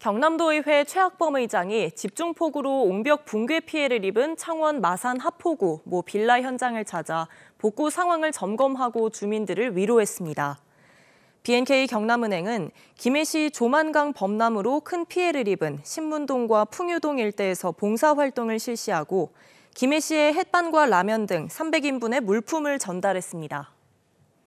경남도의회 최학범 의장이 집중폭우로 옹벽 붕괴 피해를 입은 창원 마산 하포구 모 빌라 현장을 찾아 복구 상황을 점검하고 주민들을 위로했습니다. BNK 경남은행은 김해시 조만강 범람으로 큰 피해를 입은 신문동과 풍유동 일대에서 봉사활동을 실시하고 김해시에 햇반과 라면 등 300인분의 물품을 전달했습니다.